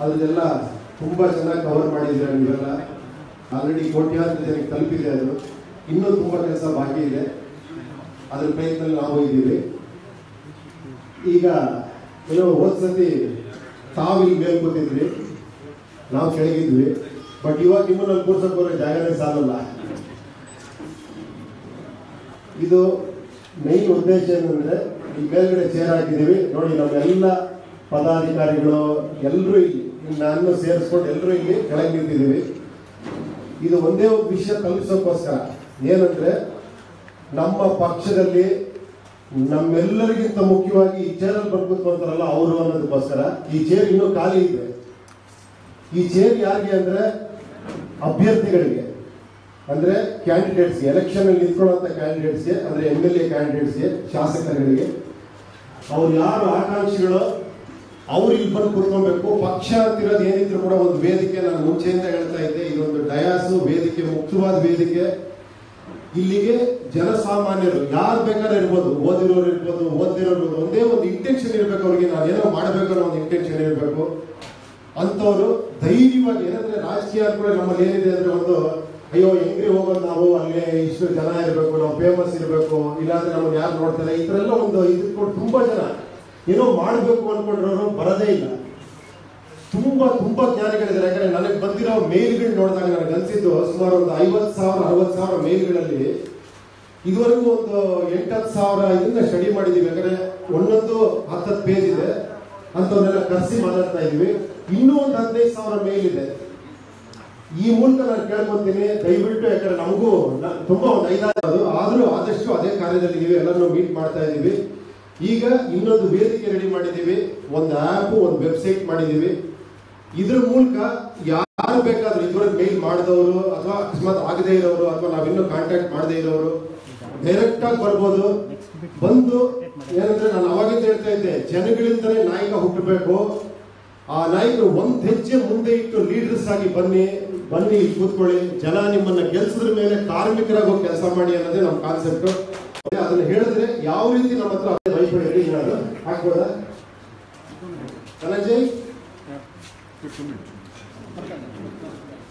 ಅದನ್ನೆಲ್ಲ ತುಂಬಾ ಚೆನ್ನಾಗಿ ಕವರ್ ಮಾಡಿದ್ದೀರ ನೀವೆಲ್ಲ. ಆಲ್ರೆಡಿ ಕೋಟ್ಯಾಂತರ ಜನಕ್ಕೆ ತಲುಪಿದೆ ಅದು. ಇನ್ನೂ ತುಂಬಾ ಕೆಲಸ ಬಾಕಿ ಇದೆ. ಅದ್ರ ಪ್ರಯತ್ನದಲ್ಲಿ ನಾವು ಇದ್ದೀವಿ. ಈಗ ಏನೋ ಹೋದ್ ಸತಿ ಇಲ್ಲಿ ಮೇಲ್ ನಾವು ಕೆಳಗಿದ್ವಿ. ಬಟ್ ಇವಾಗ ನಾವು ಕೂರ್ಸಕ್ ಬರೋ ಜಾಗನೇ ಸಾಲಲ್ಲ. ಇದು ಮೈನ್ ಉದ್ದೇಶ ಏನಂದ್ರೆ ಈ ಮೇಲ್ಗಡೆ ಚೇರ್ ಹಾಕಿದೀವಿ ನೋಡಿ ನಮ್ಮೆಲ್ಲ ಪದಾಧಿಕಾರಿಗಳು ಎಲ್ಲರೂ ಇಲ್ಲಿ, ನಾನು ಸೇರಿಸ್ಕೊಂಡು ಎಲ್ಲರೂ ಇಲ್ಲಿ ಕೆಳಗೆ ನಿಂತಿದ್ದೀವಿ. ಇದು ಒಂದೇ ಒಂದು ವಿಷಯ ತಲುಪಿಸೋಕ್ಕೋಸ್ಕರ. ಏನಂದ್ರೆ, ನಮ್ಮ ಪಕ್ಷದಲ್ಲಿ ನಮ್ಮೆಲ್ಲರಿಗಿಂತ ಮುಖ್ಯವಾಗಿ ಈ ಚೇರಲ್ಲಿ ಬರ್ಬೇಕು ಅಂತಾರಲ್ಲ, ಅವರು ಅನ್ನೋದಕ್ಕೋಸ್ಕರ. ಈ ಚೇರ್ ಇನ್ನೂ ಖಾಲಿ ಇದೆ. ಈ ಚೇರ್ ಯಾರಿಗೆ ಅಂದ್ರೆ, ಅಭ್ಯರ್ಥಿಗಳಿಗೆ. ಅಂದ್ರೆ ಕ್ಯಾಂಡಿಡೇಟ್ಸ್ ಎಲೆಕ್ಷನ್ ಅಲ್ಲಿ ನಿಂತ್ಕೊಳ್ಳುವಂತ ಕ್ಯಾಂಡಿಡೇಟ್ಸ್ಗೆ ಅಂದ್ರೆ ಎಂ ಎಲ್ ಎ ಕ್ಯಾಂಡಿಡೇಟ್ಸ್ಗೆ ಶಾಸಕರುಗಳಿಗೆ. ಅವ್ರು ಯಾರು ಆಕಾಂಕ್ಷಿಗಳು ಅವ್ರು ಇಲ್ಲಿ ಬಂದು ಕೂತ್ಕೊಬೇಕು ಪಕ್ಷ ಅಂತಿರೋದು ಏನಿದ್ರು ಕೂಡ ಒಂದು ವೇದಿಕೆ ನಾನು ಮುಂಚೆಯಿಂದ ಹೇಳ್ತಾ ಇದ್ದೆ. ಇದೊಂದು ಡಯಾಸು ವೇದಿಕೆ, ಮುಕ್ತವಾದ ವೇದಿಕೆ. ಇಲ್ಲಿಗೆ ಜನಸಾಮಾನ್ಯರು ಯಾರು ಬೇಕಾದ್ರೆ ಇರ್ಬೋದು, ಓದಿರೋರು ಇರ್ಬೋದು ಓದಿರೋರು ಒಂದೇ ಒಂದು ಇಂಟೆನ್ಷನ್ ಇರಬೇಕು ಅವ್ರಿಗೆ. ನಾನು ಏನೋ ಮಾಡಬೇಕು ಅನ್ನೋ ಒಂದು ಇಂಟೆನ್ಷನ್ ಇರಬೇಕು. ಅಂತವರು ಧೈರ್ಯವಾಗಿ, ಏನಂದ್ರೆ ರಾಜಕೀಯ ಕೂಡ ನಮ್ಮಲ್ಲಿ ಏನಿದೆ ಅಂದ್ರೆ ಒಂದು, ಅಯ್ಯೋ, ಹೆಂಗ್ರಿ ಹೋಗೋದು ನಾವು? ಅಲ್ಲಿ ಇಷ್ಟು ಜನ ಇರಬೇಕು, ನಾವು ಫೇಮಸ್ ಇರಬೇಕು. ಇಲ್ಲಾಂದ್ರೆ ನಮ್ಗೆ ಯಾರು ನೋಡ್ತಾರೆ ಈ ಥರ ಎಲ್ಲ ಒಂದು ಇದಕ್ಕೆ ತುಂಬಾ ಜನ ಏನೋ ಮಾಡಬೇಕು ಅನ್ಕೊಂಡ್ರವರು ಬರದೇ ಇಲ್ಲ. ತುಂಬಾ ತುಂಬಾ ಜ್ಞಾನಿಗಳಿದ್ದಾರೆ. ಯಾಕಂದ್ರೆ ನನಗೆ ಬಂದಿರೋ ಮೇಲ್ಗಳು ನೋಡಿದಾಗ ನನಗೆ ಅನ್ಸಿದ್ದು ಸುಮಾರು ಒಂದು ಐವತ್ತು ಸಾವಿರ, ಅರವತ್ತು ಸಾವಿರ ಮೇಲ್ಗಳಲ್ಲಿ ಇದುವರೆಗೂ ಒಂದು ಎಂಟತ್ತು ಸಾವಿರ ಇದನ್ನ ಸ್ಟಡಿ ಮಾಡಿದೀವಿ. ಯಾಕಂದ್ರೆ ಒಂದೊಂದು ಹತ್ತತ್ತು ಪೇಜ್ ಇದೆ. ಅಂತವನ್ನೆಲ್ಲ ಕರೆಸಿ ಮಾತಾಡ್ತಾ ಇದ್ದೀವಿ. ಇನ್ನೂ ಒಂದು ಹದಿನೈದು ಸಾವಿರ ಮೇಲ್ ಇದೆ ಈ ಮೂಲಕ ನಾನು ಕೇಳ್ಕೊಂತೀನಿ. ದಯವಿಟ್ಟು ಯಾಕಂದ್ರೆ ನಮಗೂ ತುಂಬಾ ಒಂದು ಐದಾರು, ಆದರೂ ಆದಷ್ಟು ಅದೇ ಕಾರ್ಯದಲ್ಲಿ ಇದೀವಿ ಎಲ್ಲರೂ ಮೀಟ್ ಮಾಡ್ತಾ ಇದೀವಿ ಈಗ ಇನ್ನೊಂದು ವೇದಿಕೆ ರೆಡಿ ಮಾಡಿದ್ದೀವಿ. ಒಂದು ಆಪ್ ಒಂದು ವೆಬ್ಸೈಟ್ ಮಾಡಿದ್ದೀವಿ. ಇದ್ರ ಮೂಲಕ ಯಾರು ಬೇಕಾದ್ರೂ ಇದುವರೆಗೆ ಮೇಲ್ ಮಾಡಿದವರು ಅಥವಾ ಅಕಸ್ಮಾತ್ ಆಗದೇ ಇರೋರು ಅಥವಾ ನಾವಿನ್ನೂ ಕಾಂಟ್ಯಾಕ್ಟ್ ಮಾಡದೇ ಇರೋರು ಡೈರೆಕ್ಟ್ ಆಗಿ ಬರ್ಬೋದು. ಬಂದು ಏನಂದ್ರೆ ನಾನು ಅವಾಗಿಂದ ಹೇಳ್ತಾ ಇದ್ದೆ, ಜನಗಳಿಂದಲೇ ನಾಯಕ ಹುಟ್ಟಬೇಕು. ಆ ನಾಯಕರು ಒಂದ್ ಹೆಜ್ಜೆ ಮುಂದೆ ಇಟ್ಟು ಲೀಡರ್ಸ್ ಆಗಿ ಬನ್ನಿ ಬನ್ನಿ ಕೂತ್ಕೊಳ್ಳಿ. ಜನ ನಿಮ್ಮನ್ನ ಗೆಲ್ಸಿದ್ರ ಮೇಲೆ ಕಾರ್ಮಿಕರಾಗಿ ಕೆಲಸ ಮಾಡಿ ಅನ್ನೋದೇ ನಮ್ಮ ಕಾನ್ಸೆಪ್ಟ್ ಅದನ್ನ ಹೇಳಿದ್ರೆ ಯಾವ ರೀತಿ ನಮ್ಮ ಹತ್ರ Hi, brother. Sanjay? Yeah. Good to meet you.